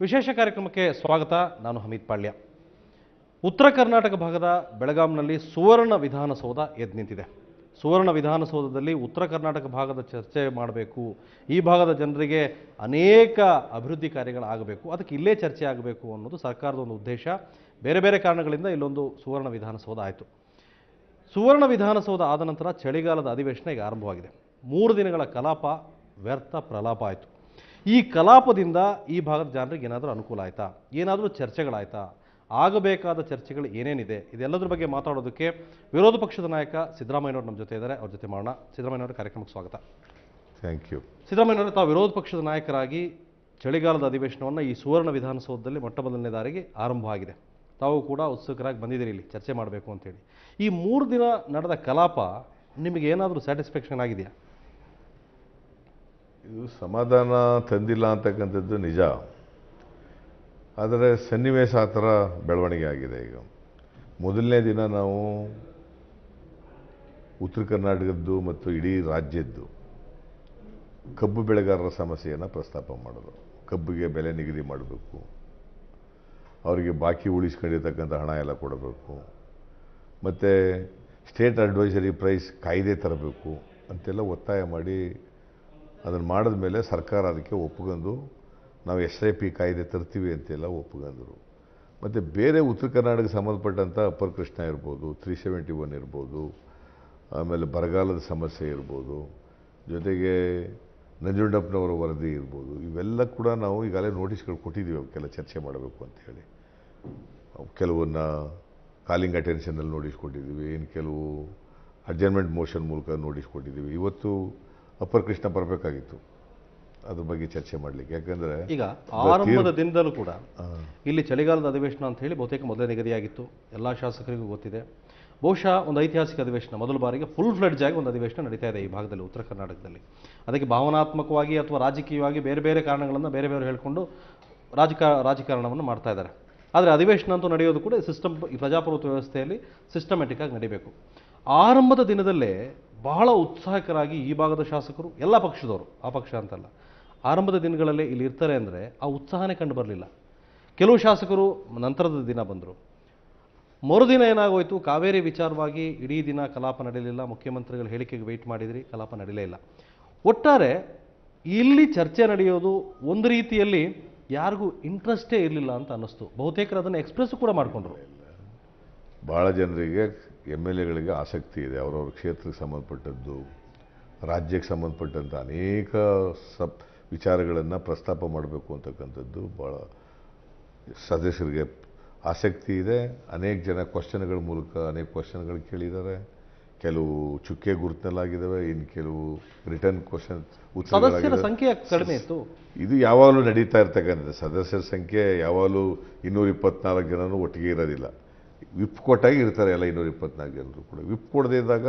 ವಿಶೇಷ ಕಾರ್ಯಕ್ರಮಕ್ಕೆ ಸ್ವಾಗತ, ನಾನು ಹಮೀದ್ ಪಾಳ್ಯ. ಉತ್ತರ ಕರ್ನಾಟಕ ಭಾಗದ ಬೆಳಗಾಂನಲ್ಲಿ ಸುವರ್ಣ ವಿಧಾನಸೌಧ ಎದ್ದು ನಿಂತಿದೆ. ಸುವರ್ಣ ವಿಧಾನಸೌಧದಲ್ಲಿ ಉತ್ತರ ಕರ್ನಾಟಕ ಭಾಗದ ಚರ್ಚೆ ಮಾಡಬೇಕು. ಈ ಭಾಗದ ಜನರಿಗೆ ಅನೇಕ ಅಭಿವೃದ್ಧಿ ಕಾರ್ಯಗಳಾಗಬೇಕು ಅದಕ್ಕೆ ಇಲ್ಲೇ ಚರ್ಚೆ ಆಗಬೇಕು ಅನ್ನೋದು ಸರ್ಕಾರದ ಒಂದು ಉದ್ದೇಶ. ಬೇರೆ ಬೇರೆ ಕಾರಣಗಳಿಂದ ಇಲ್ಲೊಂದು ಸುವರ್ಣ ವಿಧಾನಸೌಧ ಆಯಿತು. ಸುವರ್ಣ ವಿಧಾನಸೌಧ ಆದ ನಂತರ ಚಳಿಗಾಲದ ಅಧಿವೇಶನ ಈಗ ಆರಂಭವಾಗಿದೆ. ಮೂರು ದಿನಗಳ ಕಲಾಪ, ವ್ಯರ್ಥ ಪ್ರಲಾಪ ಆಯಿತು. ಈ ಕಲಾಪದಿಂದ ಈ ಭಾಗದ ಜನರಿಗೆ ಏನಾದರೂ ಅನುಕೂಲ ಆಯಿತಾ? ಏನಾದರೂ ಚರ್ಚೆಗಳಾಯ್ತಾ? ಆಗಬೇಕಾದ ಚರ್ಚೆಗಳು ಏನೇನಿದೆ? ಇದೆಲ್ಲದರ ಬಗ್ಗೆ ಮಾತಾಡೋದಕ್ಕೆ ವಿರೋಧ ಪಕ್ಷದ ನಾಯಕ ಸಿದ್ದರಾಮಯ್ಯನವರು ನಮ್ಮ ಜೊತೆ ಇದ್ದಾರೆ. ಅವ್ರ ಜೊತೆ ಮಾಡೋಣ. ಸಿದ್ದರಾಮಯ್ಯನವರ ಕಾರ್ಯಕ್ರಮಕ್ಕೆ ಸ್ವಾಗತ. ಥ್ಯಾಂಕ್ ಯು ಸಿದ್ದರಾಮಯ್ಯನವರು ತಾವು ವಿರೋಧ ಪಕ್ಷದ ನಾಯಕರಾಗಿ ಚಳಿಗಾಲದ ಅಧಿವೇಶನವನ್ನು ಈ ಸುವರ್ಣ ವಿಧಾನಸೌಧದಲ್ಲಿ ಮೊಟ್ಟ ಮೊದಲನೇ ದಾರಿಗೆ ಆರಂಭವಾಗಿದೆ ತಾವು ಕೂಡ ಉತ್ಸುಕರಾಗಿ ಬಂದಿದ್ದೀರಿ ಇಲ್ಲಿ. ಚರ್ಚೆ ಮಾಡಬೇಕು ಅಂತೇಳಿ ಈ ಮೂರು ದಿನ ನಡೆದ ಕಲಾಪ ನಿಮಗೆ ಏನಾದರೂ ಸ್ಯಾಟಿಸ್ಫ್ಯಾಕ್ಷನ್ ಆಗಿದೆಯಾ? ಇದು ಸಮಾಧಾನ ತಂದಿಲ್ಲ ಅಂತಕ್ಕಂಥದ್ದು ನಿಜ. ಆದರೆ ಸನ್ನಿವೇಶ ಆ ಥರ ಬೆಳವಣಿಗೆ ಆಗಿದೆ ಈಗ. ಮೊದಲನೇ ದಿನ ನಾವು ಉತ್ತರ ಕರ್ನಾಟಕದ್ದು ಮತ್ತು ಇಡೀ ರಾಜ್ಯದ್ದು ಕಬ್ಬು ಬೆಳೆಗಾರರ ಸಮಸ್ಯೆಯನ್ನು ಪ್ರಸ್ತಾಪ ಮಾಡೋದು. ಕಬ್ಬಿಗೆ ಬೆಲೆ ನಿಗದಿ ಮಾಡಬೇಕು. ಅವರಿಗೆ ಬಾಕಿ ಉಳಿಸ್ಕೊಂಡಿರ್ತಕ್ಕಂಥ ಹಣ ಎಲ್ಲ ಕೊಡಬೇಕು. ಮತ್ತು ಸ್ಟೇಟ್ ಅಡ್ವೈಸರಿ ಪ್ರೈಸ್ ಕಾಯ್ದೆ ತರಬೇಕು ಅಂತೆಲ್ಲ ಒತ್ತಾಯ ಮಾಡಿ ಅದನ್ನು ಮಾಡಿದ ಮೇಲೆ ಸರ್ಕಾರ ಅದಕ್ಕೆ ಒಪ್ಕೊಂಡು ನಾವು ಎಸ್ ಐ ಪಿ ಕಾಯ್ದೆ ತರ್ತೀವಿ ಅಂತೆಲ್ಲ ಒಪ್ಕೊಂಡ್ರು ಮತ್ತು ಬೇರೆ ಉತ್ತರ ಕರ್ನಾಟಕಕ್ಕೆ ಸಂಬಂಧಪಟ್ಟಂಥ ಅಪ್ಪರ್ ಕೃಷ್ಣ ಇರ್ಬೋದು ತ್ರೀ ಸೆವೆಂಟಿ ಒನ್ ಇರ್ಬೋದು, ಆಮೇಲೆ ಬರಗಾಲದ ಸಮಸ್ಯೆ ಇರ್ಬೋದು, ಜೊತೆಗೆ ನಂಜುಂಡಪ್ಪನವರ ವರದಿ ಇರ್ಬೋದು, ಇವೆಲ್ಲ ಕೂಡ ನಾವು ಈಗಾಗಲೇ ನೋಟಿಸ್ಗಳು ಕೊಟ್ಟಿದ್ದೀವಿ ಅವಕ್ಕೆಲ್ಲ ಚರ್ಚೆ ಮಾಡಬೇಕು ಅಂತ ಹೇಳಿ. ಕೆಲವನ್ನ ಕಾಲಿಂಗ್ ಅಟೆನ್ಷನಲ್ಲಿ ನೋಟಿಸ್ ಕೊಟ್ಟಿದ್ದೀವಿ, ಇನ್ನು ಕೆಲವು ಅಡ್ಜರ್ಮೆಂಟ್ ಮೋಷನ್ ಮೂಲಕ ನೋಟಿಸ್ ಕೊಟ್ಟಿದ್ದೀವಿ. ಇವತ್ತು ಅಪ್ಪರ್ ಕೃಷ್ಣ ಬರಬೇಕಾಗಿತ್ತು. ಅದ್ರ ಬಗ್ಗೆ ಚರ್ಚೆ ಮಾಡಲಿಕ್ಕೆ. ಯಾಕಂದರೆ ಈಗ ಆರಂಭದ ದಿನದಲ್ಲೂ ಕೂಡ ಇಲ್ಲಿ ಚಳಿಗಾಲದ ಅಧಿವೇಶನ ಅಂತ ಹೇಳಿ ಬಹುತೇಕ ಮೊದಲೇ ನಿಗದಿಯಾಗಿತ್ತು. ಎಲ್ಲ ಶಾಸಕರಿಗೂ ಗೊತ್ತಿದೆ. ಬಹುಶಃ ಒಂದು ಐತಿಹಾಸಿಕ ಅಧಿವೇಶನ ಮೊದಲ ಬಾರಿಗೆ ಫುಲ್ ಫ್ಲೆಡ್ಜ್ ಆಗಿ ಒಂದು ಅಧಿವೇಶನ ನಡೀತಾ ಇದೆ ಈ ಭಾಗದಲ್ಲಿ ಉತ್ತರ ಕರ್ನಾಟಕದಲ್ಲಿ. ಅದಕ್ಕೆ ಭಾವನಾತ್ಮಕವಾಗಿ ಅಥವಾ ರಾಜಕೀಯವಾಗಿ ಬೇರೆ ಬೇರೆ ಕಾರಣಗಳನ್ನು ಬೇರೆ ಬೇರೆ ಹೇಳಿಕೊಂಡು ರಾಜಕ ರಾಜಕಾರಣವನ್ನು ಮಾಡ್ತಾ ಇದ್ದಾರೆ. ಆದರೆ ಅಧಿವೇಶನ ಅಂತೂ ನಡೆಯೋದು ಕೂಡ ಸಿಸ್ಟಮ್ ಈ ಪ್ರಜಾಪ್ರಭುತ್ವ ವ್ಯವಸ್ಥೆಯಲ್ಲಿ ಸಿಸ್ಟಮ್ಯಾಟಿಕ್ ಆಗಿ ನಡೀಬೇಕು. ಆರಂಭದ ದಿನದಲ್ಲೇ ಬಹಳ ಉತ್ಸಾಹಕರಾಗಿ ಈ ಭಾಗದ ಶಾಸಕರು, ಎಲ್ಲ ಪಕ್ಷದವರು, ಆ ಪಕ್ಷ ಅಂತಲ್ಲ, ಆರಂಭದ ದಿನಗಳಲ್ಲೇ ಇಲ್ಲಿ ಇರ್ತಾರೆ ಅಂದರೆ ಆ ಉತ್ಸಾಹನೇ ಕಂಡು ಬರಲಿಲ್ಲ. ಕೆಲವು ಶಾಸಕರು ನಂತರದ ದಿನ ಬಂದರು. ಮರುದಿನ ಏನಾಗೋಯಿತು, ಕಾವೇರಿ ವಿಚಾರವಾಗಿ ಇಡೀ ದಿನ ಕಲಾಪ ನಡೆಯಲಿಲ್ಲ, ಮುಖ್ಯಮಂತ್ರಿಗಳ ಹೇಳಿಕೆಗೆ ವೆಯ್ಟ್ ಮಾಡಿದ್ರಿ, ಕಲಾಪ ನಡೀಲೇ ಇಲ್ಲ. ಒಟ್ಟಾರೆ, ಇಲ್ಲಿ ಚರ್ಚೆ ನಡೆಯೋದು ಒಂದು ರೀತಿಯಲ್ಲಿ ಯಾರಿಗೂ ಇಂಟ್ರೆಸ್ಟೇ ಇರಲಿಲ್ಲ ಅಂತ ಅನ್ನಿಸ್ತು. ಬಹುತೇಕರು ಅದನ್ನು ಎಕ್ಸ್ಪ್ರೆಸ್ ಕೂಡ ಮಾಡಿಕೊಂಡ್ರು. ಭಾಳ ಜನರಿಗೆ ಎಂ ಎಲ್ ಎಗಳಿಗೆ ಆಸಕ್ತಿ ಇದೆ. ಅವರವ್ರ ಕ್ಷೇತ್ರಕ್ಕೆ ಸಂಬಂಧಪಟ್ಟದ್ದು ರಾಜ್ಯಕ್ಕೆ ಸಂಬಂಧಪಟ್ಟಂಥ ಅನೇಕ ಸಪ್ ವಿಚಾರಗಳನ್ನು ಪ್ರಸ್ತಾಪ ಮಾಡಬೇಕು ಅಂತಕ್ಕಂಥದ್ದು ಭಾಳ ಸದಸ್ಯರಿಗೆ ಆಸಕ್ತಿ ಇದೆ. ಅನೇಕ ಜನ ಕ್ವಶನ್ಗಳ ಮೂಲಕ ಅನೇಕ ಕ್ವಶನ್ಗಳು ಕೇಳಿದ್ದಾರೆ. ಕೆಲವು ಚುಕ್ಕೆ ಗುರುತಿನಲ್ಲಾಗಿದ್ದಾವೆ ಇನ್ನು ಕೆಲವು ರಿಟರ್ನ್ ಕ್ವಶನ್ ಸದಸ್ಯರ ಸಂಖ್ಯೆ ಕಡಿಮೆ ಇತ್ತು. ಇದು ಯಾವಾಗಲೂ ನಡೀತಾ ಇರ್ತಕ್ಕಂಥದ್ದು. ಸದಸ್ಯರ ಸಂಖ್ಯೆ ಯಾವಾಗಲೂ ಇನ್ನೂರ ಇಪ್ಪತ್ನಾಲ್ಕು ಜನನೂ ಒಟ್ಟಿಗೆ ಇರೋದಿಲ್ಲ. ವಿಪ್ ಕೊಟ್ಟಾಗಿ ಇರ್ತಾರೆ ಎಲ್ಲ ಇನ್ನೂರ ಇಪ್ಪತ್ನಾಲ್ಕು ಜನರು ಕೂಡ. ವಿಪ್ ಕೊಡದೇ ಇದ್ದಾಗ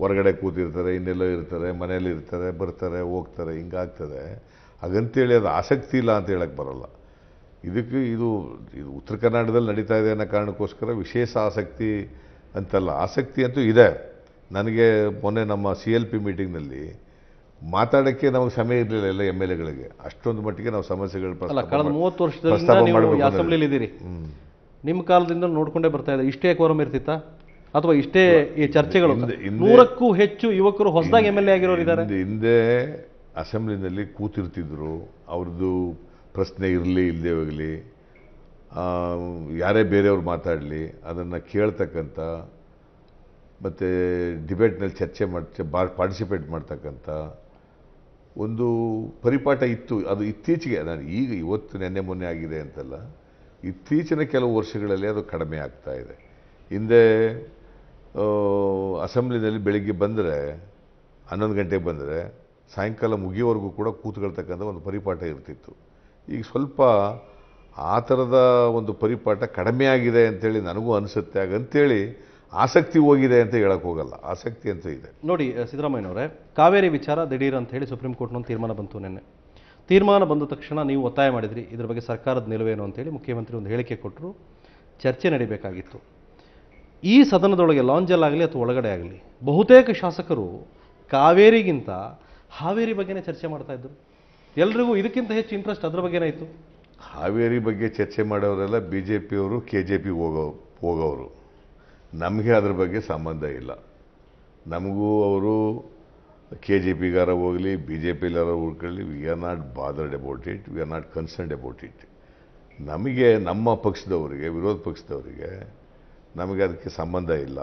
ಹೊರಗಡೆ ಕೂತಿರ್ತಾರೆ ಇನ್ನೆಲ್ಲೋ ಇರ್ತಾರೆ ಮನೆಯಲ್ಲಿ ಇರ್ತಾರೆ ಬರ್ತಾರೆ ಹೋಗ್ತಾರೆ ಹಿಂಗಾಗ್ತದೆ ಹಾಗಂತೇಳಿ ಅದು ಆಸಕ್ತಿ ಇಲ್ಲ ಅಂತ ಹೇಳಕ್ಕೆ ಬರಲ್ಲ. ಇದಕ್ಕೆ ಇದು ಇದು ಉತ್ತರ ಕರ್ನಾಟಕದಲ್ಲಿ ನಡೀತಾ ಇದೆ ಅನ್ನೋ ಕಾರಣಕ್ಕೋಸ್ಕರ ವಿಶೇಷ ಆಸಕ್ತಿ ಅಂತಲ್ಲ. ಆಸಕ್ತಿ ಅಂತೂ ಇದೆ. ನನಗೆ ಮೊನ್ನೆ ನಮ್ಮ ಸಿ ಎಲ್ ಪಿ ಮೀಟಿಂಗ್ನಲ್ಲಿ ಮಾತಾಡೋಕ್ಕೆ ನಮಗೆ ಸಮಯ ಇರಲಿಲ್ಲ ಎಲ್ಲ ಎಂ ಎಲ್ ಎಗಳಿಗೆ. ಅಷ್ಟೊಂದು ಮಟ್ಟಿಗೆ ನಾವು ಸಮಸ್ಯೆಗಳು ಪ್ರಸ್ತಾಪ ಮಾಡ್ಬೇಕು ನಿಮ್ಮ ಕಾಲದಿಂದ ನೋಡ್ಕೊಂಡೇ ಬರ್ತಾ ಇದೆ. ಇಷ್ಟೇ ಕೋರಂ ಇರ್ತಿತ್ತಾ? ಅಥವಾ ಇಷ್ಟೇ ಈ ಚರ್ಚೆಗಳು? ನೂರಕ್ಕೂ ಹೆಚ್ಚು ಯುವಕರು ಹೊಸದಾಗಿ ಎಂ ಎಲ್ ಎ ಆಗಿರೋರು ಇದ್ದಾರೆ. ಹಿಂದೆ- ಹಿಂದೆ ಅಸೆಂಬ್ಲಿನಲ್ಲಿ ಕೂತಿರ್ತಿದ್ರು. ಅವ್ರದ್ದು ಪ್ರಶ್ನೆ ಇರಲಿ ಇಲ್ಲದೆ ಹೋಗಲಿ. ಯಾರೇ ಬೇರೆಯವ್ರು ಮಾತಾಡಲಿ ಅದನ್ನು ಕೇಳ್ತಕ್ಕಂಥ ಮತ್ತು ಡಿಬೇಟ್ನಲ್ಲಿ ಚರ್ಚೆ ಮಾಡಿ ಪಾರ್ಟಿಸಿಪೇಟ್ ಮಾಡ್ತಕ್ಕಂಥ ಒಂದು ಪರಿಪಾಠ ಇತ್ತು. ಅದು ಇತ್ತೀಚೆಗೆ ನಾನು ಈಗ ಇವತ್ತು ನೆನ್ನೆ ಮೊನ್ನೆ ಆಗಿದೆ ಅಂತಲ್ಲ. ಇತ್ತೀಚಿನ ಕೆಲವು ವರ್ಷಗಳಲ್ಲಿ ಅದು ಕಡಿಮೆ ಆಗ್ತಾ ಇದೆ. ಹಿಂದೆ ಅಸೆಂಬ್ಲಿನಲ್ಲಿ ಬೆಳಿಗ್ಗೆ ಬಂದರೆ, ಹನ್ನೊಂದು ಗಂಟೆಗೆ ಬಂದರೆ, ಸಾಯಂಕಾಲ ಮುಗಿಯೋವರೆಗೂ ಕೂಡ ಕೂತ್ಕೊಳ್ತಕ್ಕಂಥ ಒಂದು ಪರಿಪಾಠ ಇರ್ತಿತ್ತು. ಈಗ ಸ್ವಲ್ಪ ಆ ಥರದ ಒಂದು ಪರಿಪಾಠ ಕಡಿಮೆ ಆಗಿದೆ ಅಂತೇಳಿ ನನಗೂ ಅನಿಸುತ್ತೆ. ಹಾಗಂತೇಳಿ ಆಸಕ್ತಿ ಹೋಗಿದೆ ಅಂತ ಹೇಳಕ್ಕೆ ಹೋಗಲ್ಲ. ಆಸಕ್ತಿ ಅಂತ ಇದೆ. ನೋಡಿ, ಸಿದ್ದರಾಮಯ್ಯನವರೇ, ಕಾವೇರಿ ವಿಚಾರ ದಿಢೀರ್ ಅಂತ ಹೇಳಿ ಸುಪ್ರೀಂ ಕೋರ್ಟ್ನೊಂದು ತೀರ್ಮಾನ ಬಂತು ನಿನ್ನೆ. ತೀರ್ಮಾನ ಬಂದ ತಕ್ಷಣ ನೀವು ಒತ್ತಾಯ ಮಾಡಿದ್ರಿ. ಇದ್ರ ಬಗ್ಗೆ ಸರ್ಕಾರದ ನಿಲುವೇನು ಅಂತೇಳಿ ಮುಖ್ಯಮಂತ್ರಿ ಒಂದು ಹೇಳಿಕೆ ಕೊಟ್ಟರು. ಚರ್ಚೆ ನಡೀಬೇಕಾಗಿತ್ತು. ಈ ಸದನದೊಳಗೆ ಲಾಂಜಲ್ಲಾಗಲಿ ಅಥವಾ ಒಳಗಡೆ ಆಗಲಿ, ಬಹುತೇಕ ಶಾಸಕರು ಕಾವೇರಿಗಿಂತ ಹಾವೇರಿ ಬಗ್ಗೆನೇ ಚರ್ಚೆ ಮಾಡ್ತಾ ಇದ್ದರು ಎಲ್ರಿಗೂ ಇದಕ್ಕಿಂತ ಹೆಚ್ಚು ಇಂಟ್ರೆಸ್ಟ್ ಅದ್ರ ಇತ್ತು. ಹಾವೇರಿ ಬಗ್ಗೆ ಚರ್ಚೆ ಮಾಡೋರೆಲ್ಲ ಬಿ ಜೆ ಪಿಯವರು ಕೆ ಜೆ ಪಿ ಹೋಗೋ, ಹೋಗೋರು. ನಮಗೆ ಅದ್ರ ಬಗ್ಗೆ ಸಂಬಂಧ ಇಲ್ಲ. ನಮಗೂ ಅವರು ಕೆ ಜೆ ಪಿಗಾರ ಹೋಗಲಿ ಬಿ ಜೆ ಪಿಲಾರ ಉಳ್ಕೊಳ್ಳಿ we are not bothered about it we are not concerned about it ನಮಗೆ, ನಮ್ಮ ಪಕ್ಷದವರಿಗೆ, ವಿರೋಧ ಪಕ್ಷದವರಿಗೆ ನಮಗೆ ಅದಕ್ಕೆ ಸಂಬಂಧ ಇಲ್ಲ.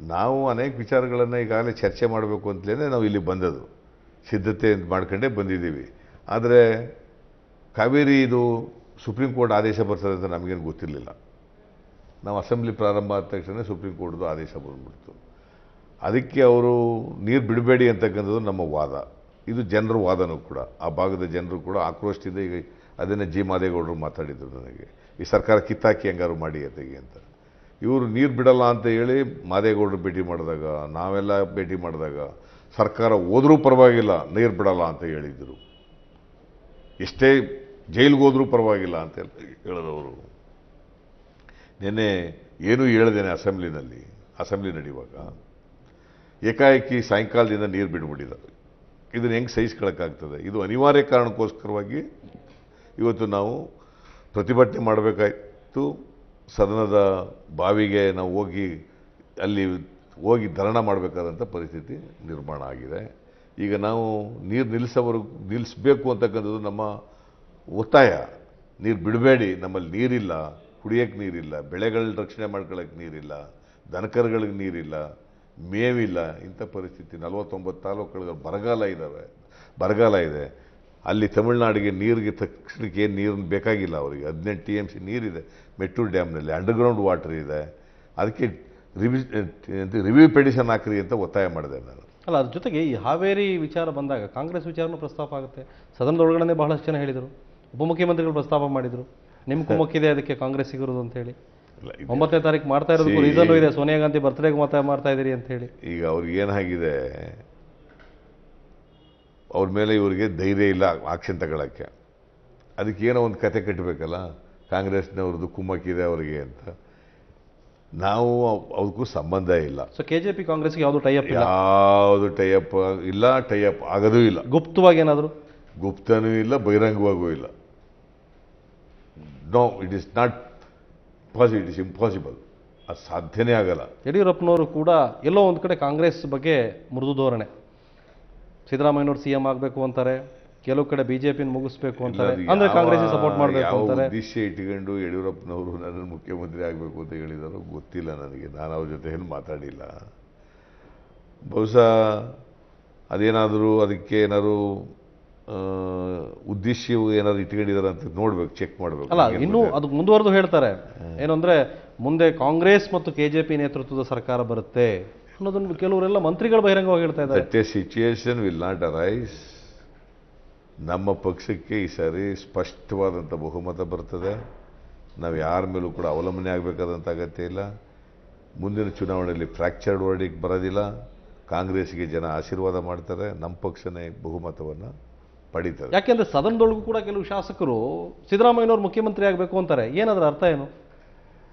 ನಾವು ಅನೇಕ ವಿಚಾರಗಳನ್ನು ಈಗಾಗಲೇ ಚರ್ಚೆ ಮಾಡಬೇಕು ಅಂತಲೇ ನಾವು ಇಲ್ಲಿ ಬಂದದ್ದು. ಸಿದ್ಧತೆ ಮಾಡ್ಕೊಂಡೇ ಬಂದಿದ್ದೀವಿ. ಆದರೆ ಕಾವೇರಿ ಇದು ಸುಪ್ರೀಂ ಕೋರ್ಟ್ ಆದೇಶ ಬರ್ತದೆ ಅಂತ ನಮಗೇನು ಗೊತ್ತಿರಲಿಲ್ಲ. ನಾವು ಅಸೆಂಬ್ಲಿ ಪ್ರಾರಂಭ ಆದ ತಕ್ಷಣ ಸುಪ್ರೀಂ ಕೋರ್ಟ್ದು ಆದೇಶ ಬಂದ್ಬಿಡ್ತು. ಅದಕ್ಕೆ ಅವರು ನೀರು ಬಿಡಬೇಡಿ ಅಂತಕ್ಕಂಥದ್ದು ನಮ್ಮ ವಾದ. ಇದು ಜನರ ವಾದನೂ ಕೂಡ. ಆ ಭಾಗದ ಜನರು ಕೂಡ ಆಕ್ರೋಶದಿಂದ ಈಗ ಅದನ್ನು ಜಿ. ಮಾದೇಗೌಡರು ಮಾತಾಡಿದರು ನನಗೆ. ಈ ಸರ್ಕಾರ ಕಿತ್ತಾಕಿ ಹೆಂಗಾರು ಮಾಡಿ ಅತೆಗೆ ಅಂತ. ಇವರು ನೀರು ಬಿಡಲ್ಲ ಅಂತ ಹೇಳಿ ಮಾದೇಗೌಡರು ಭೇಟಿ ಮಾಡಿದಾಗ, ನಾವೆಲ್ಲ ಭೇಟಿ ಮಾಡಿದಾಗ ಸರ್ಕಾರ ಹೋದರೂ ಪರವಾಗಿಲ್ಲ, ನೀರು ಬಿಡಲ್ಲ ಅಂತ ಹೇಳಿದರು. ಎಷ್ಟೇ ಜೈಲಿಗೆ ಹೋದರೂ ಪರವಾಗಿಲ್ಲ ಅಂತ ಹೇಳಿದವರು. ನಿನ್ನೆ ಏನೂ ಹೇಳ್ದೇನೆ ಅಸೆಂಬ್ಲಿನಲ್ಲಿ, ಅಸೆಂಬ್ಲಿ ನಡೆಯುವಾಗ. ಏಕಾಏಕಿ ಸಾಯಂಕಾಲದಿಂದ ನೀರು ಬಿಡ್ಬಿಟ್ಟಿದೆ. ಇದನ್ನು ಹೆಂಗೆ ಸಹಿಸ್ಕೊಳ್ಳೋಕ್ಕಾಗ್ತದೆ ಇದು ಅನಿವಾರ್ಯ ಕಾರಣಕ್ಕೋಸ್ಕರವಾಗಿ ಇವತ್ತು ನಾವು ಪ್ರತಿಭಟನೆ ಮಾಡಬೇಕಾಯಿತು. ಸದನದ ಬಾವಿಗೆ ನಾವು ಹೋಗಿ ಅಲ್ಲಿ ಹೋಗಿ ಧರಣ ಮಾಡಬೇಕಾದಂಥ ಪರಿಸ್ಥಿತಿ ನಿರ್ಮಾಣ ಆಗಿದೆ. ಈಗ ನಾವು ನೀರು ನಿಲ್ಲಿಸೋವರೆಗೂ ನಿಲ್ಲಿಸಬೇಕು ಅಂತಕ್ಕಂಥದ್ದು ನಮ್ಮ ಒತ್ತಾಯ. ನೀರು ಬಿಡಬೇಡಿ, ನಮ್ಮಲ್ಲಿ ನೀರಿಲ್ಲ ಕುಡಿಯೋಕ್ಕೆ ನೀರಿಲ್ಲ, ಬೆಳೆಗಳ ರಕ್ಷಣೆ ಮಾಡ್ಕೊಳ್ಳೋಕ್ಕೆ ನೀರಿಲ್ಲ, ದನಕರುಗಳಿಗೆ ನೀರಿಲ್ಲ. ಮೇವಿಲ್ಲ, ಇಂಥ ಪರಿಸ್ಥಿತಿ. ನಲವತ್ತೊಂಬತ್ತು ತಾಲೂಕುಗಳ ಬರಗಾಲ ಇದ್ದಾವೆ ಬರಗಾಲ ಇದೆ. ಅಲ್ಲಿ ತಮಿಳ್ನಾಡಿಗೆ ನೀರಿಗೆ ತಕ್ಷಣಕ್ಕೆ ಏನು ನೀರು ಬೇಕಾಗಿಲ್ಲ ಅವರಿಗೆ. ಹದಿನೆಂಟು ಟಿ ಎಂ ಸಿ ನೀರಿದೆ. ಮೆಟ್ಟೂರು ಡ್ಯಾಮ್ನಲ್ಲಿ ಅಂಡರ್ಗ್ರೌಂಡ್ ವಾಟರ್ ಇದೆ. ಅದಕ್ಕೆ ರಿವಿ ರಿವ್ಯೂ ಪೆಟಿಷನ್ ಹಾಕ್ರಿ ಅಂತ ಒತ್ತಾಯ ಮಾಡಿದೆ ನಾನು. ಅಲ್ಲ, ಅದ್ರ ಜೊತೆಗೆ ಈ ಹಾವೇರಿ ವಿಚಾರ ಬಂದಾಗ ಕಾಂಗ್ರೆಸ್ ವಿಚಾರನೂ ಪ್ರಸ್ತಾಪ ಆಗುತ್ತೆ. ಸದನದೊಳಗಡೆ ಬಹಳಷ್ಟು ಜನ ಹೇಳಿದರು. ಉಪಮುಖ್ಯಮಂತ್ರಿಗಳು ಪ್ರಸ್ತಾಪ ಮಾಡಿದರು. ನಿಮ್ಮ ಕುಮ್ಮಕ್ಕಿದೆ ಅದಕ್ಕೆ ಕಾಂಗ್ರೆಸ್ ಸಿಗಿರೋದು ಒಂಬತ್ತನೇ ತಾರೀಕು ಮಾಡ್ತಾ ಇರೋದಕ್ಕೂ ರೀಸನ್ ಇದೆ. ಸೋನಿಯಾ ಗಾಂಧಿ ಬರ್ತ್ಡೇಗೆ ಮಾತಾ ಮಾಡ್ತಾ ಇದ್ದೀರಿ ಅಂತ ಹೇಳಿ. ಈಗ ಅವ್ರಿಗೆ ಏನಾಗಿದೆ? ಅವ್ರ ಮೇಲೆ ಇವರಿಗೆ ಧೈರ್ಯ ಇಲ್ಲ ಆಕ್ಷನ್ ತಗೊಳ್ಳೋಕ್ಕೆ ಅದಕ್ಕೆ ಏನೋ ಒಂದು ಕತೆ ಕಟ್ಟಬೇಕಲ್ಲ ಕಾಂಗ್ರೆಸ್ನವ್ರದ್ದು ಕುಮ್ಮಕ್ಕಿದೆ ಅವರಿಗೆ ಅಂತ. ನಾವು ಅವ್ರಿಗೂ ಸಂಬಂಧ ಇಲ್ಲ. ಸೊ ಕೆ ಜೆ ಪಿ ಕಾಂಗ್ರೆಸ್ಗೆ ಯಾವುದು ಟೈಅಪ್ ಇಲ್ಲ? ಯಾವುದು ಟೈಅಪ್ ಇಲ್ಲ ಟೈಅಪ್ ಆಗೋದೂ ಇಲ್ಲ. ಗುಪ್ತವಾಗಿ ಏನಾದರೂ? ಗುಪ್ತನೂ ಇಲ್ಲ ಬಹಿರಂಗವಾಗೂ ಇಲ್ಲ. ನೋ ಇಟ್ ಇಸ್ ನಾಟ್ ಪಾಸಿ ಇಟ್ ಇಸ್ ಇಂಪಾಸಿಬಲ್ ಅದು ಸಾಧ್ಯನೇ ಆಗಲ್ಲ. ಯಡಿಯೂರಪ್ಪನವರು ಕೂಡ ಎಲ್ಲೋ ಒಂದು ಕಡೆ ಕಾಂಗ್ರೆಸ್ ಬಗ್ಗೆ ಮೃದು ಧೋರಣೆ. ಸಿದ್ದರಾಮಯ್ಯನವರು ಸಿ ಎಂ ಆಗಬೇಕು ಅಂತಾರೆ ಕೆಲವು ಕಡೆ ಬಿಜೆಪಿನ ಮುಗಿಸ್ಬೇಕು ಅಂತಾರೆ ಅಂದ್ರೆ ಕಾಂಗ್ರೆಸ್ ಸಪೋರ್ಟ್ ಮಾಡಬೇಕು ಅಂತಾರೆ. ಉದ್ದೇಶ ಇಟ್ಕೊಂಡು ಯಡಿಯೂರಪ್ಪನವರು ನನ್ನ ಮುಖ್ಯಮಂತ್ರಿ ಆಗಬೇಕು ಅಂತ ಹೇಳಿದಾರೋ ಗೊತ್ತಿಲ್ಲ ನನಗೆ. ನಾನು ಅವ್ರ ಜೊತೆ ಏನು ಮಾತಾಡಿಲ್ಲ. ಬಹುಶಃ ಅದೇನಾದರೂ ಅದಕ್ಕೆ ಏನಾದ್ರು ಉದ್ದೇಶವು ಏನಾದ್ರು ಇಟ್ಕೊಂಡಿದ್ದಾರೆ ಅಂತ ನೋಡ್ಬೇಕು ಚೆಕ್ ಮಾಡಬೇಕು. ಅಲ್ಲ ಇನ್ನೂ ಅದು ಮುಂದುವರೆದು ಹೇಳ್ತಾರೆ. ಏನಂದ್ರೆ ಮುಂದೆ ಕಾಂಗ್ರೆಸ್ ಮತ್ತು ಕೆ ಜೆ ಪಿ ನೇತೃತ್ವದ ಸರ್ಕಾರ ಬರುತ್ತೆ ಅನ್ನೋದನ್ನು ಕೆಲವರೆಲ್ಲ ಮಂತ್ರಿಗಳು ಬಹಿರಂಗವಾಗಿ ಹೇಳ್ತಾ ಇದ್ದಾರೆ. That a situation will not arise ನಮ್ಮ ಪಕ್ಷಕ್ಕೆ ಈ ಸಾರಿ ಸ್ಪಷ್ಟವಾದಂಥ ಬಹುಮತ ಬರ್ತದೆ. ನಾವು ಯಾರ ಮೇಲೂ ಕೂಡ ಅವಲಂಬನೆ ಆಗಬೇಕಾದಂಥ ಅಗತ್ಯ ಇಲ್ಲ. ಮುಂದಿನ ಚುನಾವಣೆಯಲ್ಲಿ ಫ್ರ್ಯಾಕ್ಚರ್ಡ್ ವರ್ಡಿಗೆ ಬರೋದಿಲ್ಲ. ಕಾಂಗ್ರೆಸ್ಗೆ ಜನ ಆಶೀರ್ವಾದ ಮಾಡ್ತಾರೆ. ನಮ್ಮ ಪಕ್ಷನೇ ಬಹುಮತವನ್ನು ಪಡೀತದೆ. ಯಾಕೆಂದ್ರೆ ಸದನದೊಳಗೂ ಕೂಡ ಕೆಲವು ಶಾಸಕರು ಸಿದ್ದರಾಮಯ್ಯನವರು ಮುಖ್ಯಮಂತ್ರಿ ಆಗಬೇಕು ಅಂತಾರೆ. ಏನಾದ್ರೂ ಅರ್ಥ ಏನು?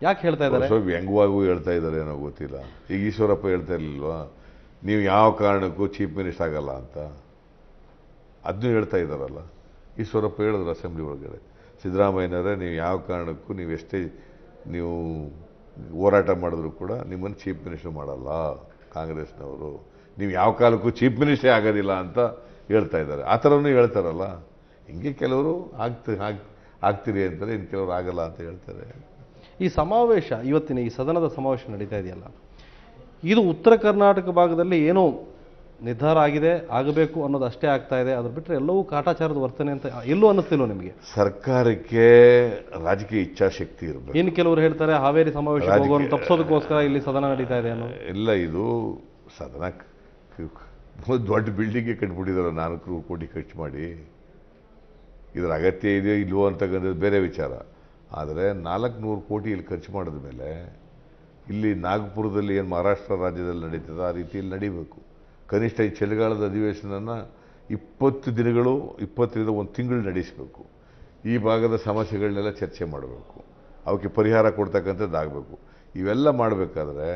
ಯಾಕೆ ಹೇಳ್ತಾ ಇದ್ದಾರೆ? ವ್ಯಂಗ್ಯವಾಗೂ ಹೇಳ್ತಾ ಇದ್ದಾರೆ ಏನೋ ಗೊತ್ತಿಲ್ಲ. ಈಗ ಈಶ್ವರಪ್ಪ ಹೇಳ್ತಾ ಇರಲಿಲ್ವಾ? ನೀವು ಯಾವ ಕಾರಣಕ್ಕೂ ಚೀಫ್ ಮಿನಿಸ್ಟರ್ ಆಗಲ್ಲ ಅಂತ. ಅದನ್ನೂ ಹೇಳ್ತಾ ಇದ್ದಾರಲ್ಲ. ಈಶ್ವರಪ್ಪ ಹೇಳಿದ್ರು ಅಸೆಂಬ್ಲಿ ಒಳಗಡೆ. ಸಿದ್ದರಾಮಯ್ಯನವರೇ ನೀವು ಯಾವ ಕಾರಣಕ್ಕೂ ನೀವು ಎಷ್ಟೇ ನೀವು ಹೋರಾಟ ಮಾಡಿದ್ರು ಕೂಡ ನಿಮ್ಮನ್ನು ಚೀಫ್ ಮಿನಿಸ್ಟರ್ ಮಾಡಲ್ಲ ಕಾಂಗ್ರೆಸ್ನವರು. ನೀವು ಯಾವ ಕಾಲಕ್ಕೂ ಚೀಫ್ ಮಿನಿಸ್ಟ್ರೇ ಆಗೋದಿಲ್ಲ ಅಂತ ಹೇಳ್ತಾ ಇದ್ದಾರೆ. ಆ ಥರನೂ ಹೇಳ್ತಾರಲ್ಲ. ಹಿಂಗೆ ಕೆಲವರು ಆಗ್ತ ಆಗ್- ಆಗ್ತೀರಿ ಅಂತಾರೆ ಇನ್ನು ಕೆಲವರು ಆಗಲ್ಲ ಅಂತ ಹೇಳ್ತಾರೆ. ಈ ಸಮಾವೇಶ ಇವತ್ತಿನ ಈ ಸದನದ ಸಮಾವೇಶ ನಡೀತಾ ಇದೆಯಲ್ಲ ಇದು ಉತ್ತರ ಕರ್ನಾಟಕ ಭಾಗದಲ್ಲಿ ಏನೋ ನಿರ್ಧಾರ ಆಗಿದೆ ಆಗಬೇಕು ಅನ್ನೋದು ಅಷ್ಟೇ ಆಗ್ತಾ ಇದೆ. ಅದ್ರ ಬಿಟ್ಟರೆ ಎಲ್ಲವೂ ಕಾಟಾಚಾರದ ವರ್ತನೆ ಅಂತ ಎಲ್ಲೂ ಅನ್ನಿಸ್ತಿಲ್ಲ ನಿಮಗೆ? ಸರ್ಕಾರಕ್ಕೆ ರಾಜಕೀಯ ಇಚ್ಛಾಶಕ್ತಿ ಇರಬೇಕು. ಇನ್ನು ಕೆಲವರು ಹೇಳ್ತಾರೆ ಹಾವೇರಿ ಸಮಾವೇಶ ತಪ್ಪಿಸೋದಕ್ಕೋಸ್ಕರ ಇಲ್ಲಿ ಸದನ ನಡೀತಾ ಇದೆ ಅನ್ನೋ ಇಲ್ಲ ಇದು ಸದನ ದೊಡ್ಡ ಬಿಲ್ಡಿಂಗೇ ಕಟ್ಬಿಟ್ಟಿದ್ದಾರೆ, ನಾಲ್ಕು ಕೋಟಿ ಖರ್ಚು ಮಾಡಿ. ಇದರ ಅಗತ್ಯ ಇದೆಯೋ ಇಲ್ವೋ ಅಂತಕ್ಕಂಥದ್ದು ಬೇರೆ ವಿಚಾರ. ಆದರೆ ನಾಲ್ಕುನೂರು ಕೋಟಿ ಇಲ್ಲಿ ಖರ್ಚು ಮಾಡಿದ ಮೇಲೆ ಇಲ್ಲಿ ನಾಗಪುರದಲ್ಲಿ ಏನು ಮಹಾರಾಷ್ಟ್ರ ರಾಜ್ಯದಲ್ಲಿ ನಡೀತದೆ ಆ ರೀತಿಯಲ್ಲಿ ನಡೀಬೇಕು. ಕನಿಷ್ಠ ಈ ಚಳಿಗಾಲದ ಅಧಿವೇಶನನ ಇಪ್ಪತ್ತು ದಿನಗಳು, ಇಪ್ಪತ್ತರಿಂದ ಒಂದು ತಿಂಗಳು ನಡೆಸಬೇಕು. ಈ ಭಾಗದ ಸಮಸ್ಯೆಗಳನ್ನೆಲ್ಲ ಚರ್ಚೆ ಮಾಡಬೇಕು. ಅವಕ್ಕೆ ಪರಿಹಾರ ಕೊಡ್ತಕ್ಕಂಥದ್ದಾಗಬೇಕು. ಇವೆಲ್ಲ ಮಾಡಬೇಕಾದ್ರೆ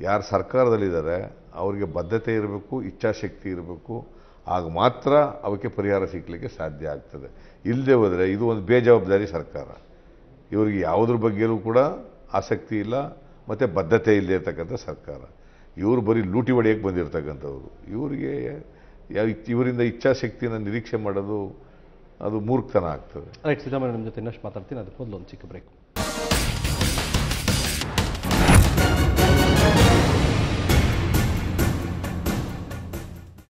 ಯಾರು ಸರ್ಕಾರದಲ್ಲಿದ್ದಾರೆ, ಅವರಿಗೆ ಬದ್ಧತೆ ಇರಬೇಕು, ಇಚ್ಛಾಶಕ್ತಿ ಇರಬೇಕು, ಆಗ ಮಾತ್ರ ಅವಕ್ಕೆ ಪರಿಹಾರ ಸಿಗಲಿಕ್ಕೆ ಸಾಧ್ಯ ಆಗ್ತದೆ. ಇಲ್ಲದೆ ಹೋದರೆ ಇದು ಒಂದು ಬೇಜವಾಬ್ದಾರಿ ಸರ್ಕಾರ. ಇವರಿಗೆ ಯಾವುದ್ರ ಬಗ್ಗೆಯೂ ಕೂಡ ಆಸಕ್ತಿ ಇಲ್ಲ, ಮತ್ತು ಬದ್ಧತೆ ಇಲ್ಲದೆ ಇರ್ತಕ್ಕಂಥ ಸರ್ಕಾರ. ಇವರು ಬರೀ ಲೂಟಿ ಹೊಡೆಯಕ್ಕೆ ಬಂದಿರತಕ್ಕಂಥವ್ರು. ಇವರಿಗೆ ಯಾವ- ಇವರಿಂದ ಇಚ್ಛಾಶಕ್ತಿಯನ್ನು ನಿರೀಕ್ಷೆ ಮಾಡೋದು ಅದು ಮೂರ್ಖತನ ಆಗ್ತದೆ. ರೈಟ್, ಸಿದ್ದರಾಮಯ್ಯ ನಿಮ್ಮ ಜೊತೆ ಇನ್ನಷ್ಟು ಮಾತಾಡ್ತೀನಿ. ಅದಕ್ಕೆ ಮೊದಲು ಒಂದು ಚಿಕ್ಕ ಬ್ರೇಕ್